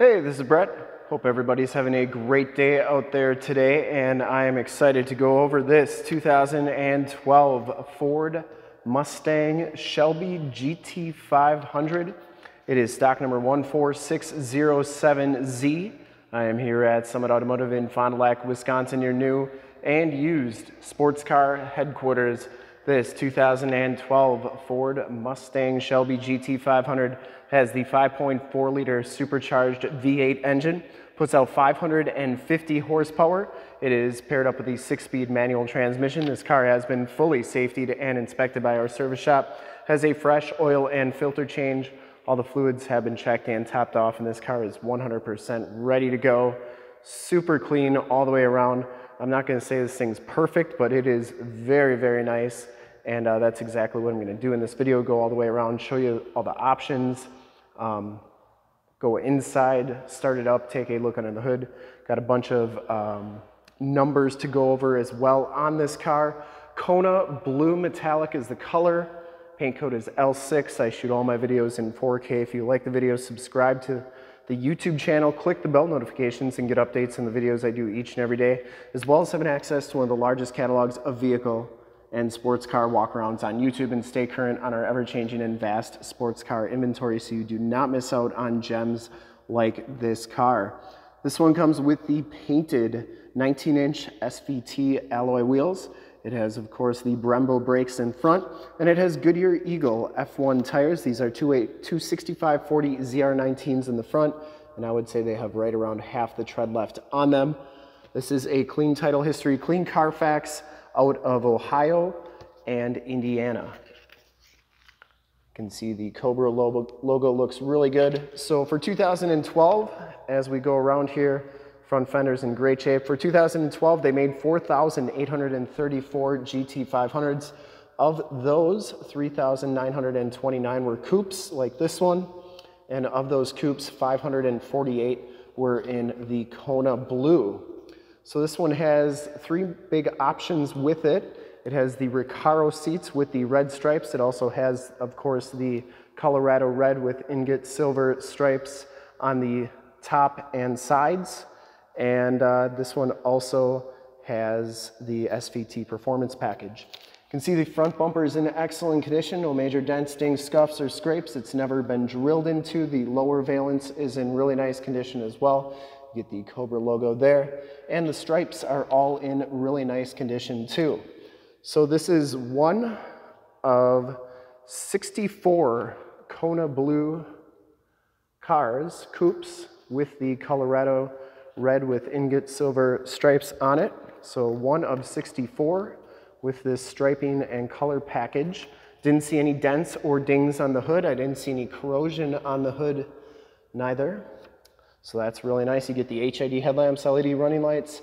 Hey, this is Brett. Hope everybody's having a great day out there today, and I am excited to go over this 2012 Ford Mustang Shelby GT500. It is stock number 14607Z. I am here at Summit Automotive in Fond du Lac, Wisconsin, your new and used sports car headquarters. This 2012 Ford Mustang Shelby GT500 has the 5.4 liter supercharged V8 engine, puts out 550 horsepower. It is paired up with the six speed manual transmission. This car has been fully safetied and inspected by our service shop, has a fresh oil and filter change. All the fluids have been checked and topped off, and this car is 100% ready to go. Super clean all the way around. I'm not gonna say this thing's perfect, but it is very, very nice. And uh, that's exactly what I'm gonna do in this video, go all the way around, show you all the options, um, go inside, start it up, take a look under the hood. Got a bunch of um, numbers to go over as well on this car. Kona Blue Metallic is the color. Paint code is L6. I shoot all my videos in 4K. If you like the video, subscribe to the YouTube channel, click the bell notifications and get updates on the videos I do each and every day, as well as having access to one of the largest catalogs of vehicle and sports car walkarounds on YouTube and stay current on our ever-changing and vast sports car inventory so you do not miss out on gems like this car. This one comes with the painted 19-inch SVT alloy wheels. It has, of course, the Brembo brakes in front, and it has Goodyear Eagle F1 tires. These are 265-40 ZR19s in the front, and I would say they have right around half the tread left on them. This is a clean title history, clean Carfax, out of Ohio and Indiana. You can see the Cobra logo, looks really good. So for 2012, as we go around here, front fender's in great shape. For 2012, they made 4,834 GT500s. Of those, 3,929 were coupes like this one. And of those coupes, 548 were in the Kona Blue. So this one has three big options with it. It has the Recaro seats with the red stripes. It also has, of course, the Colorado red with ingot silver stripes on the top and sides. And uh, this one also has the SVT performance package. You can see the front bumper is in excellent condition, no major dents, dings, scuffs, or scrapes. It's never been drilled into. The lower valence is in really nice condition as well. Get the Cobra logo there. And the stripes are all in really nice condition too. So this is one of 64 Kona Blue cars, coupes, with the Colorado red with ingot silver stripes on it. So one of 64 with this striping and color package. Didn't see any dents or dings on the hood. I didn't see any corrosion on the hood neither. So that's really nice. You get the HID headlamps, LED running lights,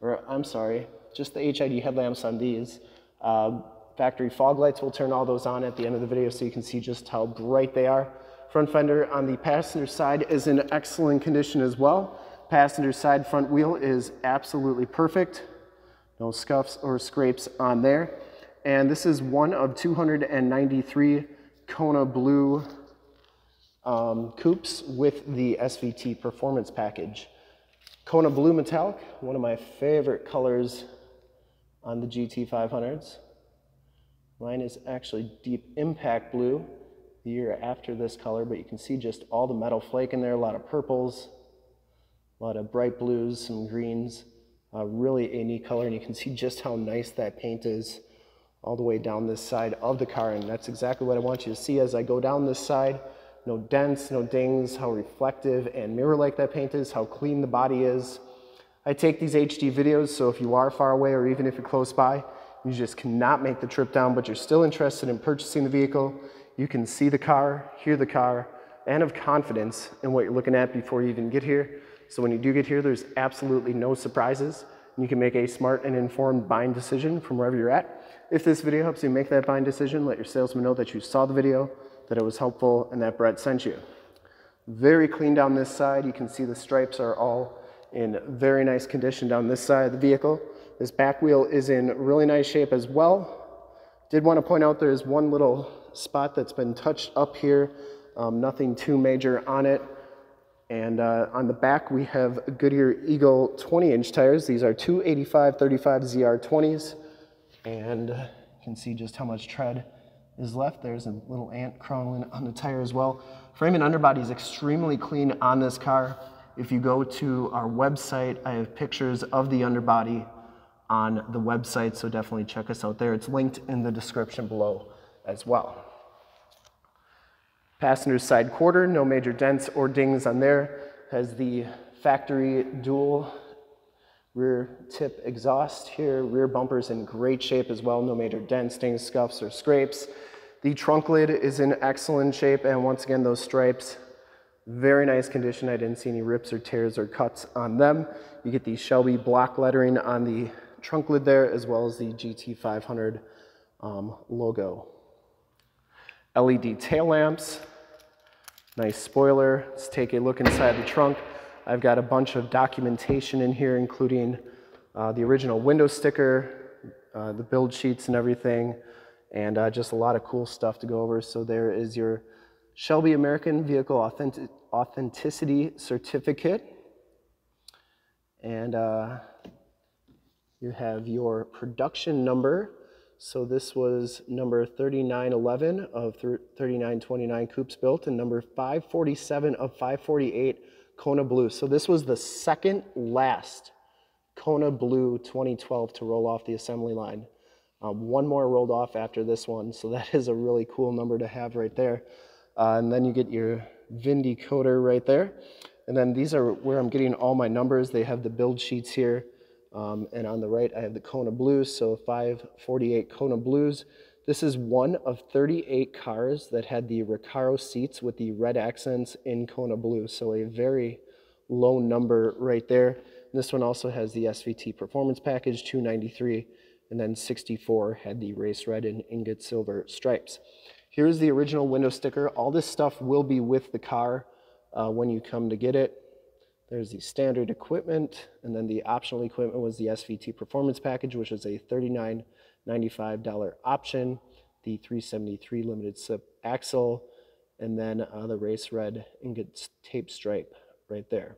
or I'm sorry, just the HID headlamps on these. Uh, factory fog lights, we'll turn all those on at the end of the video so you can see just how bright they are. Front fender on the passenger side is in excellent condition as well. Passenger side front wheel is absolutely perfect. No scuffs or scrapes on there. And this is one of 293 Kona Blue um, coupes with the SVT performance package. Kona Blue Metallic, one of my favorite colors on the GT500s. Mine is actually deep impact blue, the year after this color, but you can see just all the metal flake in there, a lot of purples, a lot of bright blues, some greens, uh, really a neat color, and you can see just how nice that paint is all the way down this side of the car, and that's exactly what I want you to see as I go down this side no dents, no dings, how reflective and mirror-like that paint is, how clean the body is. I take these HD videos, so if you are far away or even if you're close by, you just cannot make the trip down, but you're still interested in purchasing the vehicle, you can see the car, hear the car, and have confidence in what you're looking at before you even get here. So when you do get here, there's absolutely no surprises. You can make a smart and informed buying decision from wherever you're at. If this video helps you make that buying decision, let your salesman know that you saw the video, that it was helpful and that Brett sent you. Very clean down this side. You can see the stripes are all in very nice condition down this side of the vehicle. This back wheel is in really nice shape as well. Did want to point out there's one little spot that's been touched up here. Um, nothing too major on it. And uh, on the back, we have Goodyear Eagle 20 inch tires. These are 285 35 ZR20s. And you can see just how much tread is left. There's a little ant crawling on the tire as well. Frame and underbody is extremely clean on this car. If you go to our website, I have pictures of the underbody on the website, so definitely check us out there. It's linked in the description below as well. Passenger side quarter, no major dents or dings on there. Has the factory dual rear tip exhaust here. Rear bumper's in great shape as well. No major dents, dings, scuffs, or scrapes. The trunk lid is in excellent shape. And once again, those stripes, very nice condition. I didn't see any rips or tears or cuts on them. You get the Shelby block lettering on the trunk lid there, as well as the GT500 um, logo. LED tail lamps, Nice spoiler. Let's take a look inside the trunk. I've got a bunch of documentation in here, including uh, the original window sticker, uh, the build sheets and everything, and uh, just a lot of cool stuff to go over. So there is your Shelby American Vehicle Authentic Authenticity Certificate. And uh, you have your production number so this was number 3911 of 3929 Coupes built and number 547 of 548 Kona Blue. So this was the second last Kona Blue 2012 to roll off the assembly line. Um, one more rolled off after this one, so that is a really cool number to have right there. Uh, and then you get your VIN decoder right there. And then these are where I'm getting all my numbers. They have the build sheets here. Um, and on the right, I have the Kona Blues, so 548 Kona Blues. This is one of 38 cars that had the Recaro seats with the red accents in Kona Blue, so a very low number right there. This one also has the SVT Performance Package, 293, and then 64 had the race red and ingot silver stripes. Here's the original window sticker. All this stuff will be with the car uh, when you come to get it. There's the standard equipment, and then the optional equipment was the SVT Performance Package, which is a $39.95 option, the 373 limited slip axle, and then uh, the race red ingot tape stripe right there.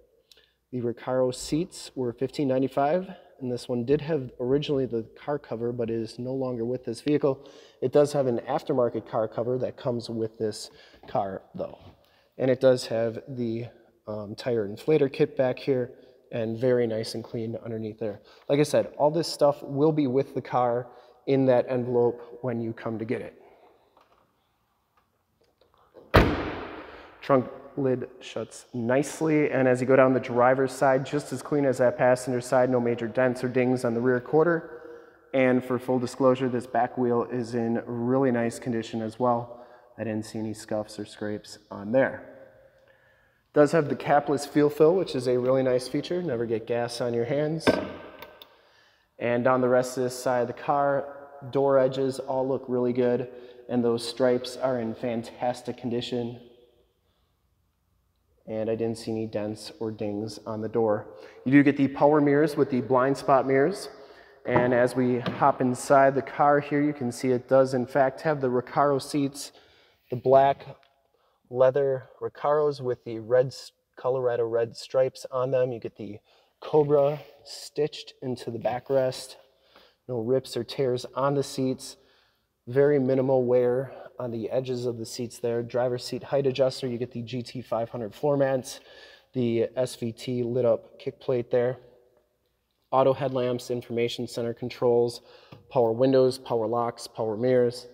The Recaro seats were $15.95, and this one did have originally the car cover, but is no longer with this vehicle. It does have an aftermarket car cover that comes with this car, though. And it does have the um, tire inflator kit back here and very nice and clean underneath there. Like I said, all this stuff will be with the car in that envelope when you come to get it. Trunk lid shuts nicely, and as you go down the driver's side, just as clean as that passenger side, no major dents or dings on the rear quarter. And for full disclosure, this back wheel is in really nice condition as well. I didn't see any scuffs or scrapes on there. Does have the capless fuel fill, which is a really nice feature. Never get gas on your hands. And on the rest of this side of the car, door edges all look really good. And those stripes are in fantastic condition. And I didn't see any dents or dings on the door. You do get the power mirrors with the blind spot mirrors. And as we hop inside the car here, you can see it does in fact have the Recaro seats, the black leather Recaros with the red Colorado red stripes on them. You get the Cobra stitched into the backrest. No rips or tears on the seats. Very minimal wear on the edges of the seats there. Driver seat height adjuster. You get the GT500 floor mats. The SVT lit up kick plate there. Auto headlamps, information center controls, power windows, power locks, power mirrors.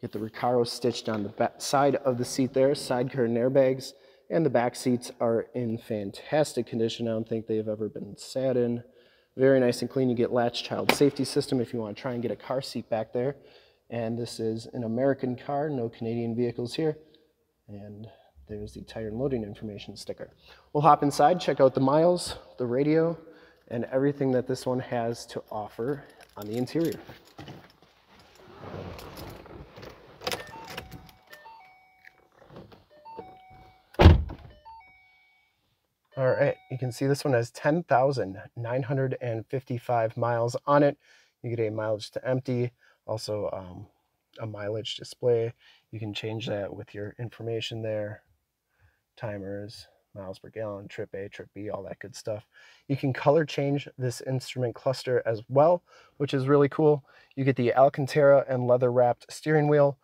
Get the Recaro stitched on the side of the seat there, side curtain airbags, and the back seats are in fantastic condition. I don't think they've ever been sat in. Very nice and clean. You get latch child safety system if you want to try and get a car seat back there. And this is an American car, no Canadian vehicles here. And there's the tire and loading information sticker. We'll hop inside, check out the miles, the radio, and everything that this one has to offer on the interior. All right, you can see this one has 10,955 miles on it. You get a mileage to empty, also um, a mileage display. You can change that with your information there, timers, miles per gallon, trip A, trip B, all that good stuff. You can color change this instrument cluster as well, which is really cool. You get the Alcantara and leather wrapped steering wheel,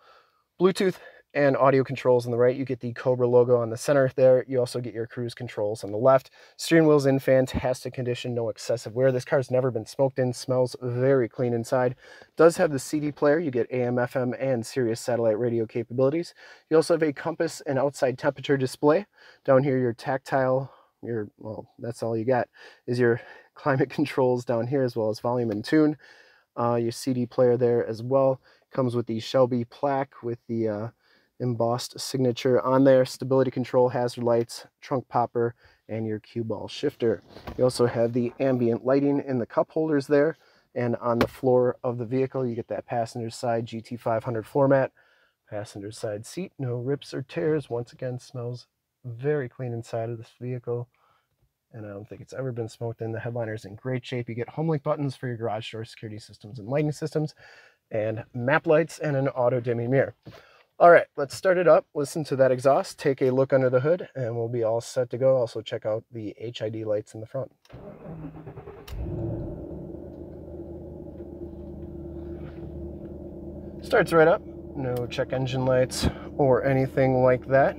Bluetooth and audio controls on the right. You get the Cobra logo on the center there. You also get your cruise controls on the left. Steering wheel's in fantastic condition, no excessive wear. This car's never been smoked in, smells very clean inside. Does have the CD player. You get AM, FM, and Sirius satellite radio capabilities. You also have a compass and outside temperature display. Down here, your tactile, your, well, that's all you got, is your climate controls down here as well as volume and tune. Uh, your CD player there as well. Comes with the Shelby plaque with the uh, embossed signature on there, stability control, hazard lights, trunk popper, and your cue ball shifter. You also have the ambient lighting in the cup holders there, and on the floor of the vehicle, you get that passenger side GT500 floor mat, passenger side seat, no rips or tears. Once again, smells very clean inside of this vehicle. And I don't think it's ever been smoked in. The headliner's in great shape. You get HomeLink buttons for your garage door security systems and lighting systems, and map lights and an auto dimming mirror. All right, let's start it up, listen to that exhaust, take a look under the hood, and we'll be all set to go. Also check out the HID lights in the front. Starts right up, no check engine lights or anything like that.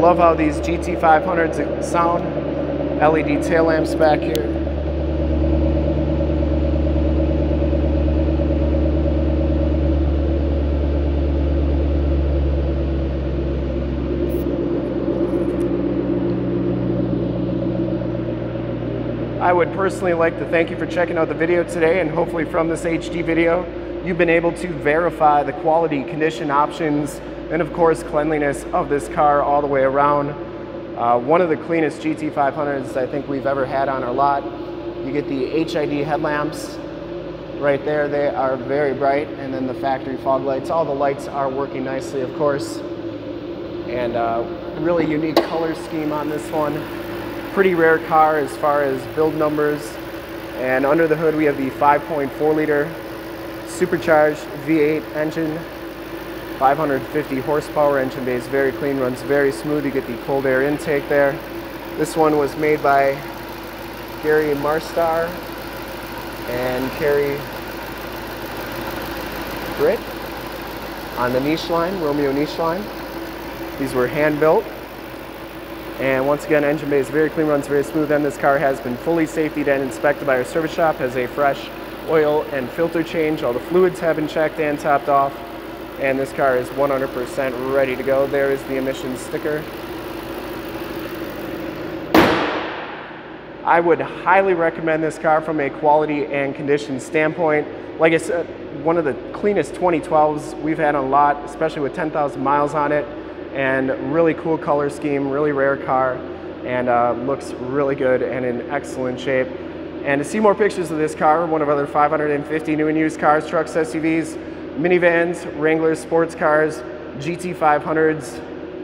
Love how these GT500s sound LED tail lamps back here. I would personally like to thank you for checking out the video today and hopefully from this HD video you've been able to verify the quality, condition, options, and of course cleanliness of this car all the way around. Uh, one of the cleanest GT500s I think we've ever had on our lot. You get the HID headlamps right there. They are very bright. And then the factory fog lights. All the lights are working nicely, of course. And uh, really unique color scheme on this one. Pretty rare car as far as build numbers. And under the hood we have the 5.4 liter supercharged V8 engine 550 horsepower engine base, very clean, runs very smooth. You get the cold air intake there. This one was made by Gary Marstar and Carrie Britt on the niche line, Romeo niche line. These were hand built. And once again, engine bay is very clean, runs very smooth, and this car has been fully safety and inspected by our service shop, has a fresh oil and filter change. All the fluids have been checked and topped off and this car is 100% ready to go. There is the emissions sticker. I would highly recommend this car from a quality and condition standpoint. Like I said, one of the cleanest 2012s we've had a lot, especially with 10,000 miles on it, and really cool color scheme, really rare car, and uh, looks really good and in excellent shape. And to see more pictures of this car, one of other 550 new and used cars, trucks, SUVs, minivans, Wranglers, sports cars, GT500s,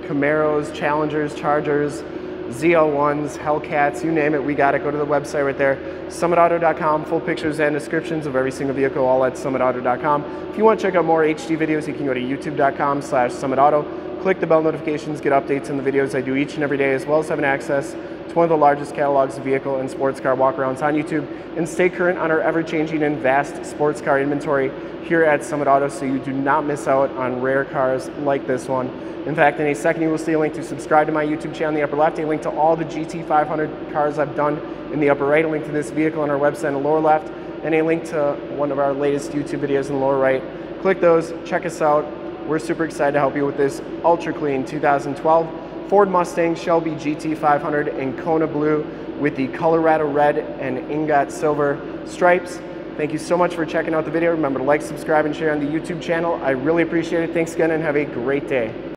Camaros, Challengers, Chargers, ZL1s, Hellcats, you name it, we got it. Go to the website right there, summitauto.com. Full pictures and descriptions of every single vehicle, all at summitauto.com. If you want to check out more HD videos, you can go to youtube.com slash summitauto. Click the bell notifications, get updates on the videos I do each and every day, as well as having access to one of the largest catalogs of vehicle and sports car walkarounds on YouTube, and stay current on our ever-changing and vast sports car inventory here at Summit Auto so you do not miss out on rare cars like this one. In fact, in a second you will see a link to subscribe to my YouTube channel in the upper left, a link to all the GT500 cars I've done in the upper right, a link to this vehicle on our website in the lower left, and a link to one of our latest YouTube videos in the lower right. Click those, check us out. We're super excited to help you with this ultra clean 2012 Ford Mustang Shelby GT500 in Kona Blue with the Colorado Red and Ingot Silver stripes. Thank you so much for checking out the video. Remember to like, subscribe, and share on the YouTube channel. I really appreciate it. Thanks again and have a great day.